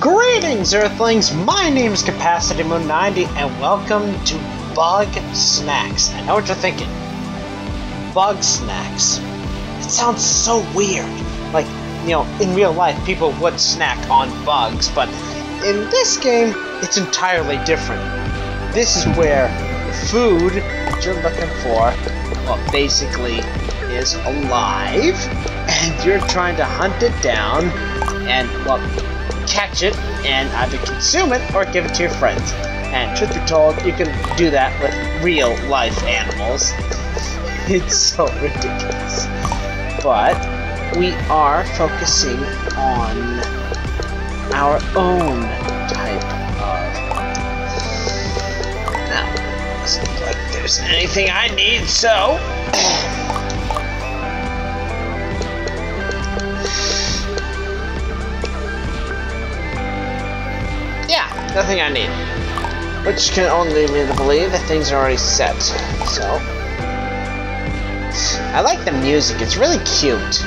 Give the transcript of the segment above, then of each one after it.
Greetings, Earthlings! My name is Capacity Moon 90, and welcome to Bug Snacks. I know what you're thinking. Bugsnax. It sounds so weird. Like, you know, in real life, people would snack on bugs, but in this game, it's entirely different. This is where the food that you're looking for, well, basically, is alive, and you're trying to hunt it down, and, well, catch it and either consume it or give it to your friends. And truth be told, you can do that with real life animals. It's so ridiculous. But we are focusing on our own type of. Now, doesn't look like there's anything I need, so. nothing I need. Which can only lead me to believe that things are already set. So. I like the music, it's really cute.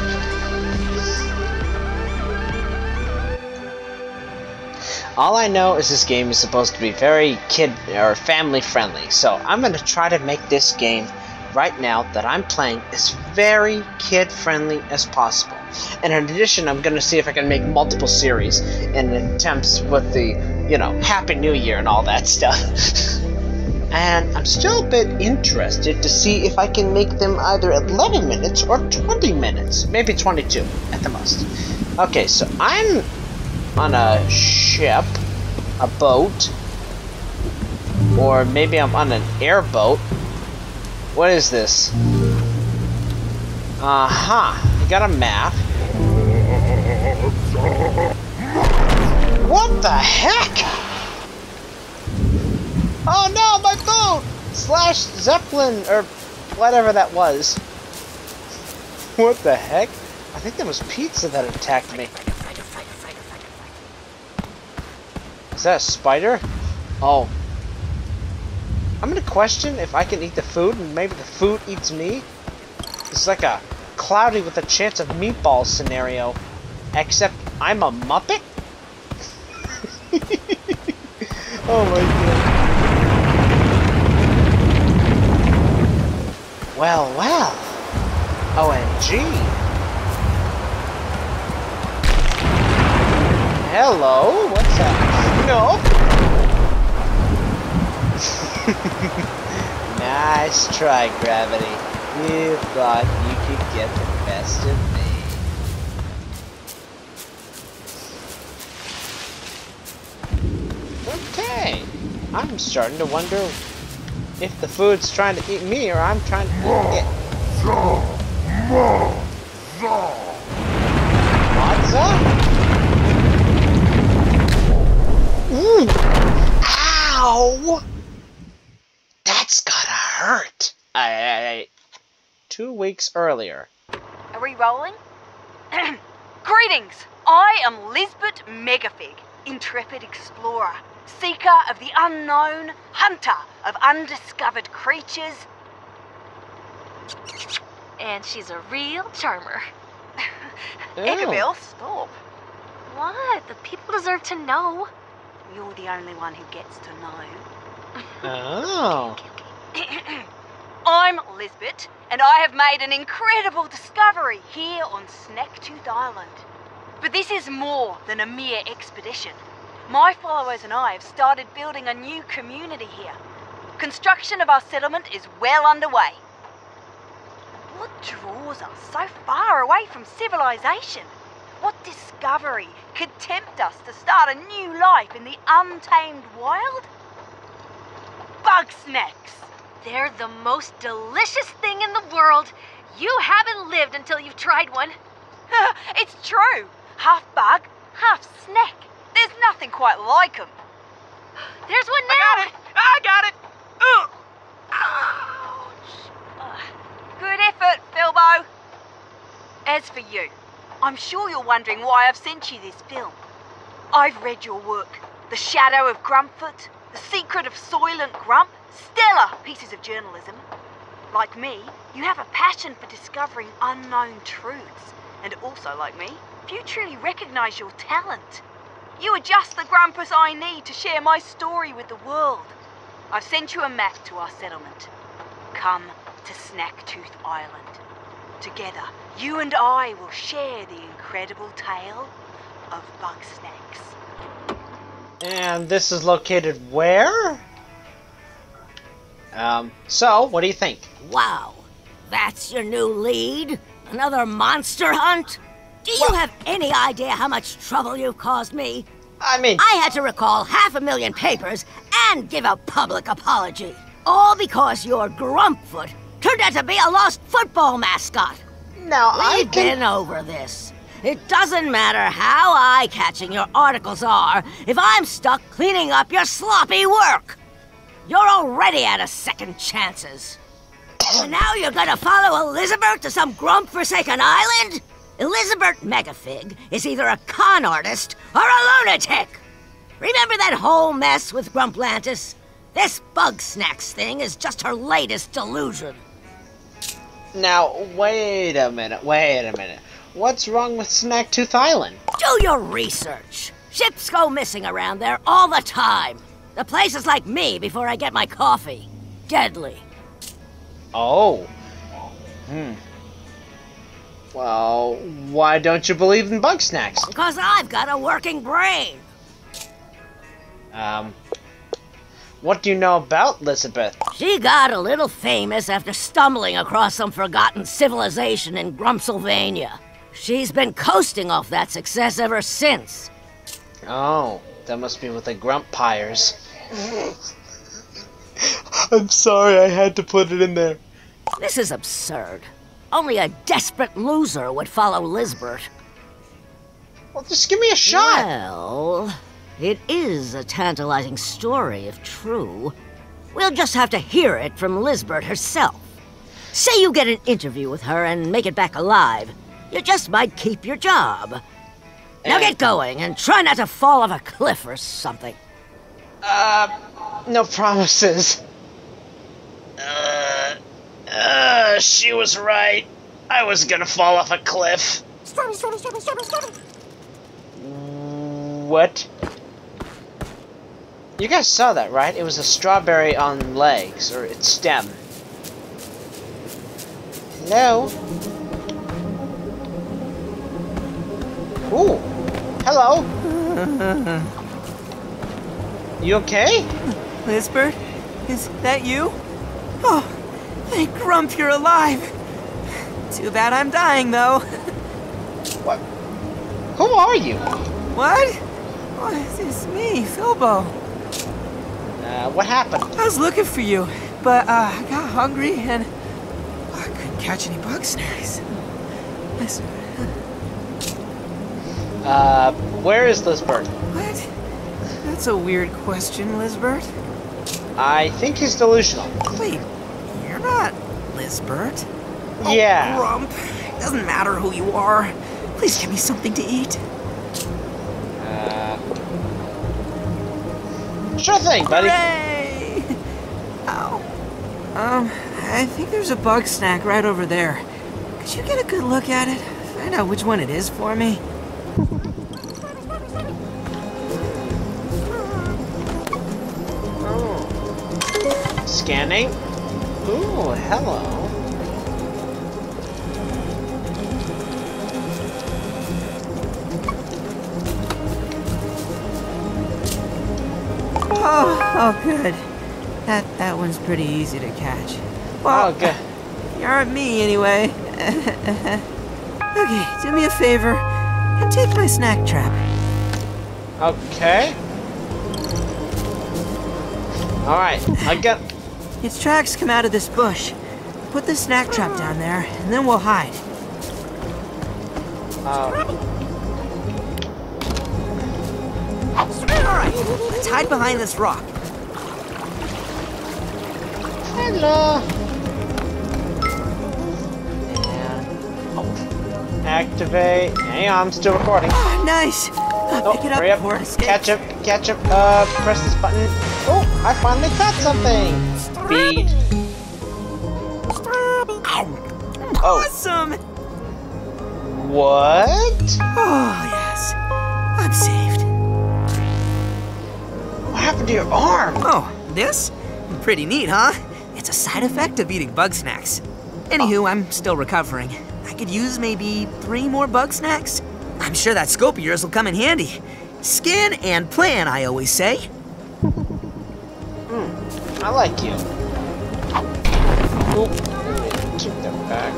All I know is this game is supposed to be very kid or family friendly, so I'm going to try to make this game right now that I'm playing as very kid friendly as possible. And in addition, I'm going to see if I can make multiple series in attempts with the, you know, Happy New Year and all that stuff. and I'm still a bit interested to see if I can make them either 11 minutes or 20 minutes. Maybe 22 at the most. Okay, so I'm on a ship, a boat, or maybe I'm on an airboat. What is this? Aha, uh -huh. you got a map. What the heck? Oh no, my boat! Slash Zeppelin, or whatever that was. What the heck? I think that was pizza that attacked me. Is that a spider? Oh. I'm gonna question if I can eat the food and maybe the food eats me. It's like a cloudy with a chance of meatballs scenario. Except I'm a Muppet? Oh my god. Well, well. OMG. Hello, what's up? No. nice try, Gravity. You thought you could get the best of me. Okay. I'm starting to wonder if the food's trying to eat me or I'm trying to eat it. Mazza? Ooh. Ow! That's gotta hurt. I, I, I, two weeks earlier. Are we rolling? Greetings! I am Lizbert Megafig, intrepid explorer, seeker of the unknown, hunter of undiscovered creatures. And she's a real charmer. Eggabell, oh. stop. What? The people deserve to know. You're the only one who gets to know. Oh. I'm Lizbert, and I have made an incredible discovery here on Snaktooth Island. But this is more than a mere expedition. My followers and I have started building a new community here. Construction of our settlement is well underway. What draws us so far away from civilization? What discovery could tempt us to start a new life in the untamed wild? Bugsnax! They're the most delicious thing in the world. You haven't lived until you've tried one. it's true. Half bug, half snack. There's nothing quite like them. There's one now. I got it. I got it. Ugh. Ouch. Uh, good effort, Filbo. As for you, I'm sure you're wondering why I've sent you this film. I've read your work, The Shadow of Grumpfoot, The Secret of Soylent Grump, stellar pieces of journalism. Like me, you have a passion for discovering unknown truths, and also like me, you truly recognize your talent. You are just the grumpus I need to share my story with the world. I've sent you a map to our settlement. Come to Snaktooth Island. Together, you and I will share the incredible tale of Bugsnax. And this is located where? Um, so, what do you think? Wow, that's your new lead? Another monster hunt? Do you have any idea how much trouble you've caused me? I mean, I had to recall half a million papers and give a public apology. All because your Grumpfoot turned out to be a lost football mascot. now I We've can... been over this. It doesn't matter how eye-catching your articles are if I'm stuck cleaning up your sloppy work. You're already out of second chances. And now you're gonna follow Elizabeth to some grump-forsaken island? Elizabeth Megafig is either a con artist or a lunatic. Remember that whole mess with Grumplantis? This Bugsnax thing is just her latest delusion. Now, wait a minute, wait a minute. What's wrong with Snaktooth Island? Do your research. Ships go missing around there all the time. The place is like me before I get my coffee. Deadly. Oh. Hmm. Well, why don't you believe in Bugsnax? Because I've got a working brain. Um, what do you know about Elizabeth? She got a little famous after stumbling across some forgotten civilization in Grumpsylvania. She's been coasting off that success ever since. Oh, that must be with the Grumpires. I'm sorry I had to put it in there. This is absurd. Only a desperate loser would follow Lizbert. Well, just give me a shot. Well, it is a tantalizing story if true. We'll just have to hear it from Lizbert herself. Say you get an interview with her and make it back alive. You just might keep your job. Now And- get going and try not to fall off a cliff or something. Uh, no promises. Uh, uh, she was right. I was gonna fall off a cliff. What? You guys saw that, right? It was a strawberry on legs, or its stem. Hello? Ooh. Hello? You okay? Lizbert, is that you? Oh, thank Grump you're alive. Too bad I'm dying, though. What? Who are you? What? What is this? Me, Filbo. Uh, what happened? I was looking for you, but uh, I got hungry and I couldn't catch any Bugsnax. Listen, Uh, where is Lizbert? what? That's a weird question, Lizbert. I think he's delusional. Wait, you're not Lizbert. Yeah. Grump, doesn't matter who you are. Please give me something to eat. Uh, sure thing, buddy. Hooray! Ow. Um, I think there's a bug snack right over there. Could you get a good look at it? Find out which one it is for me. Scanning. Ooh, hello. Oh, oh, good. That that one's pretty easy to catch. Well, Oh, good. you aren't me anyway. okay, do me a favor and take my snack trap. Okay. Alright, I got. Its tracks come out of this bush. Put the snack trap down there, and then we'll hide. Uh, All right, let's hide behind this rock. hello. Oh. Activate. Hang on, I'm still recording. Ah, nice. Uh, Oh, pick it up hurry up. before it escapes. Catch up, catch up. Uh, press this button. Oh, I finally caught something. Speed. Oh, Awesome. what? Oh yes, I'm saved. What happened to your arm? Oh, this? Pretty neat, huh? It's a side effect of eating Bugsnax. Anywho, I'm still recovering. I could use maybe three more Bugsnax. I'm sure that scope of yours will come in handy. Scan and plan, I always say. Hmm, I like you. Oop. Keep that back.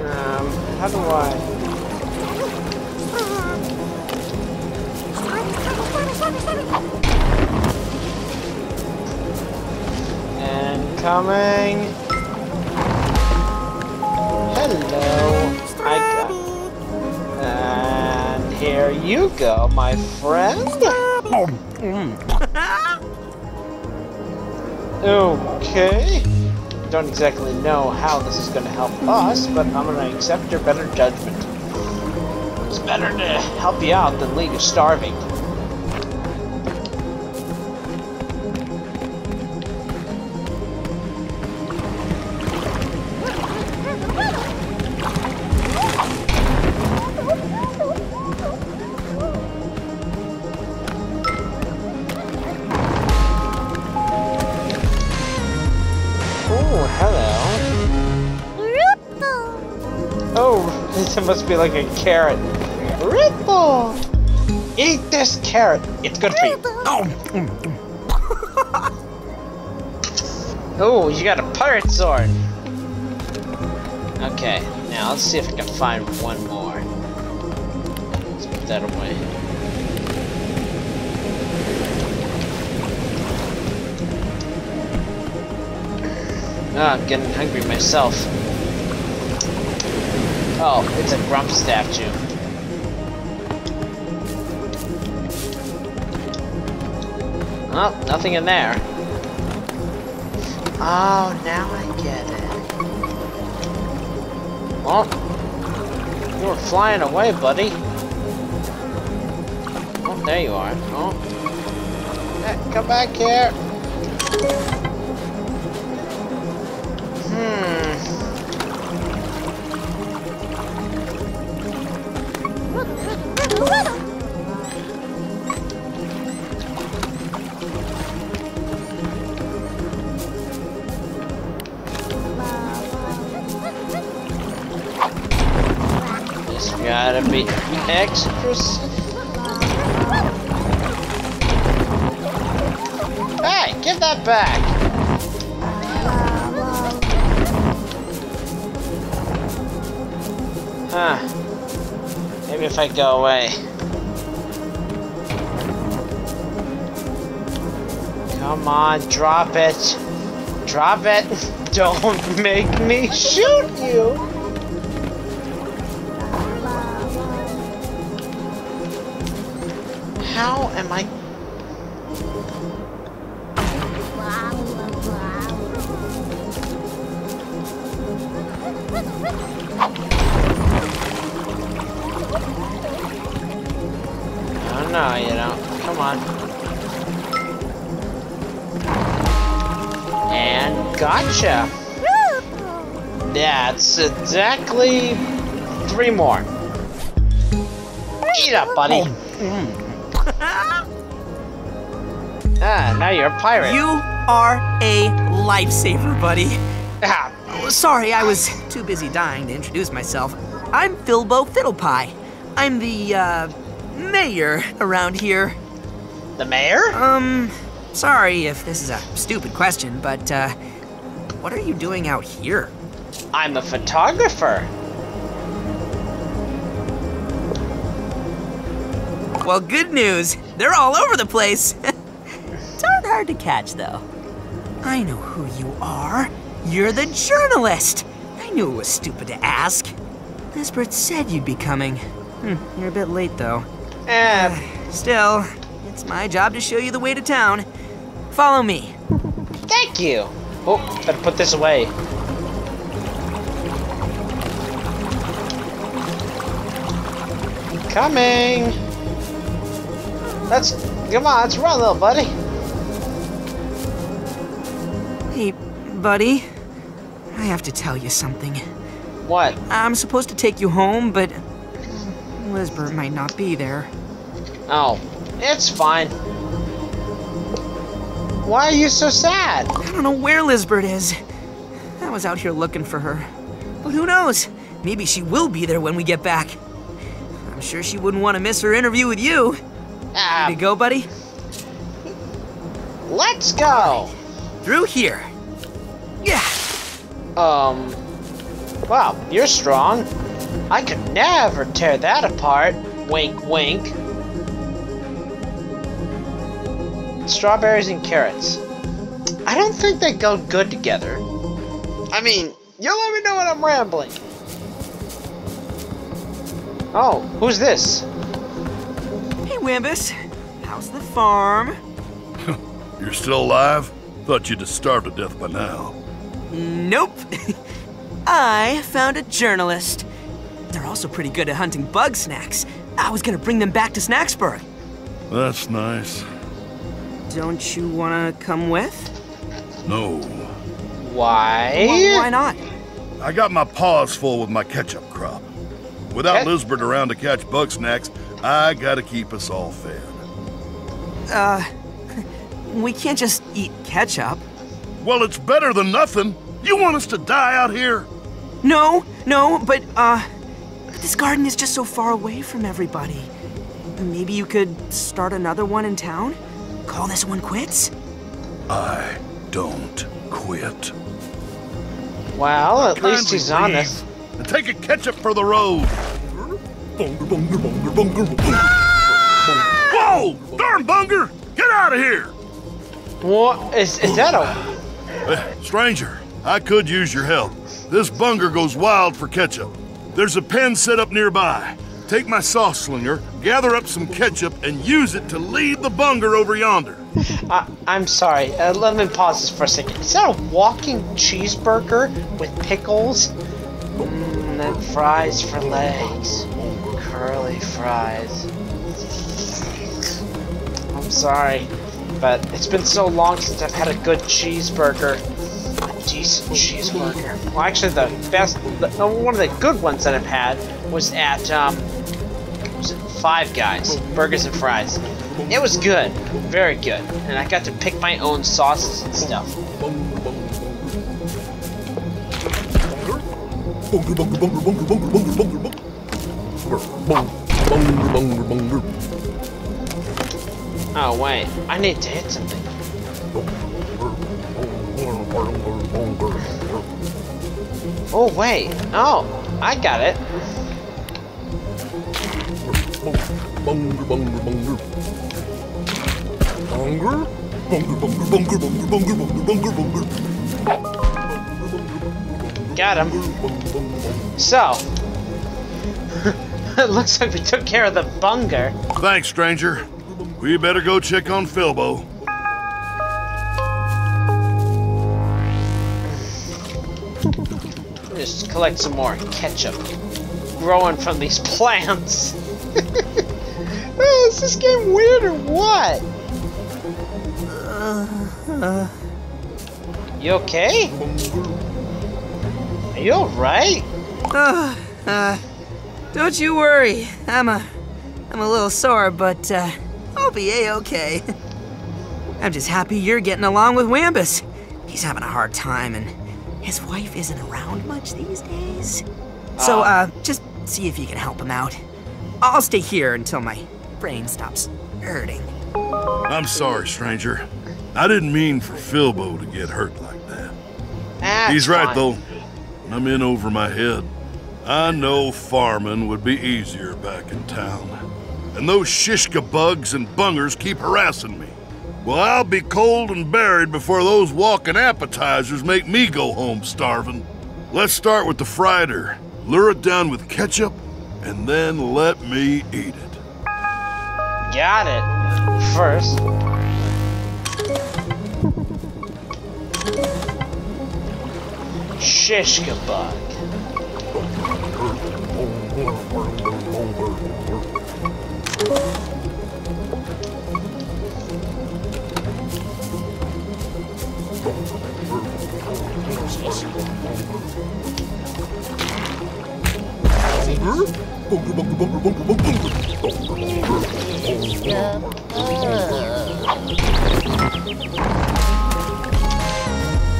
Um, how do I... And coming. Hello. I got. And here you go, my friend. Okay. Don't exactly know how this is going to help us, but I'm going to accept your better judgment. It's better to help you out than leave you starving. Must be like a carrot. Ripple! Eat this carrot. It's good for you. Oh, you got a pirate sword. Okay, now let's see if I can find one more. Let's put that away. Ah, I'm getting hungry myself. Oh, it's a grump statue. Oh, nothing in there. Oh, now I get it. Well, you were flying away, buddy. Oh, there you are. Oh. Come back here. Be extra. Hey, give that back. Huh. Maybe if I go away. Come on, drop it. Drop it. Don't make me shoot you. How am I? Oh no, you don't. Come on. And gotcha. That's exactly three more. Eat up, buddy. Oh. Mm. ah, now you're a pirate. You are a lifesaver, buddy. Ah, Sorry, I was too busy dying to introduce myself. I'm Filbo Fiddlepie. I'm the, uh, mayor around here. the mayor? Um, sorry if this is a stupid question, but, uh, what are you doing out here? I'm a photographer. Well, good news. They're all over the place. Darn hard to catch, though. I know who you are. You're the journalist. I knew it was stupid to ask. Lizbert said you'd be coming. Hmm, you're a bit late, though. Eh, Still, it's my job to show you the way to town. Follow me. thank you. Oh, better put this away. Coming. Let's come on. Let's run, little buddy. Hey, buddy. I have to tell you something. What? I'm supposed to take you home, but Lizbert might not be there. Oh, it's fine. Why are you so sad? I don't know where Lizbert is. I was out here looking for her. But who knows? Maybe she will be there when we get back. I'm sure she wouldn't want to miss her interview with you. Ah, Ready to go, buddy? let's go. Through here. Yeah. Um, wow, you're strong. I could never tear that apart. Wink, wink. Strawberries and carrots. I don't think they go good together. I mean, you'll let me know when I'm rambling. Oh, who's this? Hey, Wambus. How's the farm? You're still alive? Thought you'd have starved to death by now. Nope. I found a journalist. They're also pretty good at hunting Bugsnax. I was gonna bring them back to Snaxburg. That's nice. Don't you wanna come with? No. Why? Well, why not? I got my paws full with my ketchup crop. Without Okay. Lizbert around to catch Bugsnax, I gotta keep us all fed. Uh, we can't just eat ketchup. Well, it's better than nothing. You want us to die out here? No, no, but, uh, this garden is just so far away from everybody. Maybe you could start another one in town? Call this one quits? I don't quit. Well, at least he's honest. And take a ketchup for the road. Whoa! Darn bunger! Get out of here! What is is that a Eh, Stranger, I could use your help. This bunger goes wild for ketchup. There's a pen set up nearby. Take my sauce slinger, gather up some ketchup, and use it to lead the bunger over yonder. I, I'm sorry. Uh, let me pause this for a second. Is that a walking cheeseburger with pickles? Mmm, then fries for legs. Curly fries. I'm sorry, but it's been so long since I've had a good cheeseburger. A decent cheeseburger. Well, actually, the best, the, one of the good ones that I've had was at, um, was Five Guys, burgers and fries. It was good, very good, and I got to pick my own sauces and stuff. Oh wait, I need to hit something. Oh wait, oh, I got it. Got him. So, it looks like we took care of the bunger. Thanks, stranger. We better go check on Filbo. Just collect some more ketchup growing from these plants. oh, is this game weird or what? You okay? Are you alright? Uh, uh, don't you worry. I'm a, I'm a little sore, but, uh, I'll be a-okay. I'm just happy you're getting along with Wambus. He's having a hard time, and his wife isn't around much these days. So, uh, just see if you can help him out. I'll stay here until my brain stops hurting. I'm sorry, stranger. I didn't mean for Filbo to get hurt like that. That's He's right, fine. though. I'm in over my head. I know farming would be easier back in town. And those shishkabugs and bungers keep harassing me. Well, I'll be cold and buried before those walking appetizers make me go home starving. Let's start with the fryder. Lure it down with ketchup, and then let me eat it. Got it. First. Shishkabug.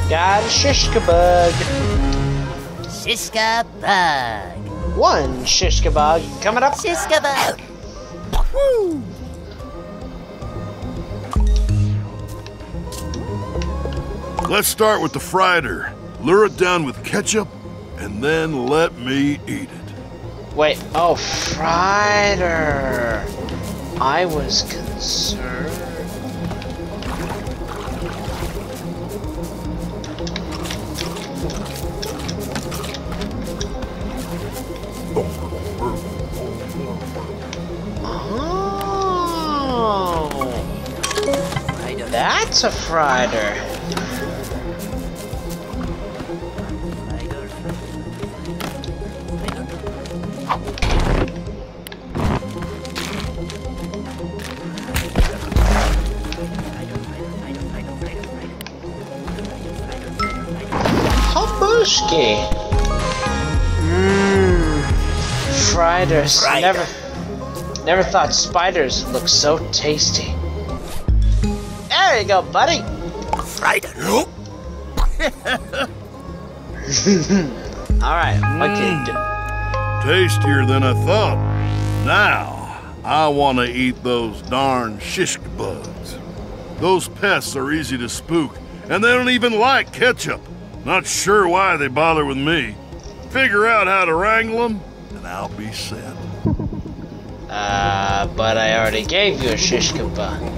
Got a shishkabug. Shiska bug. One shishkabug coming up. Shiska bug. Let's start with the fryder. Lure it down with ketchup, and then let me eat it. Wait, oh, Fryder. I was concerned. That's a Fryder. Habushki. Mmm. Fryders. Fryder. Never, never thought spiders looked so tasty. There you go, buddy. Right. All right. Okay. d- Tastier than I thought. Now, I want to eat those darn shishkabugs. Those pests are easy to spook, and they don't even like ketchup. Not sure why they bother with me. Figure out how to wrangle them, and I'll be set. Uh, but I already gave you a shish bug.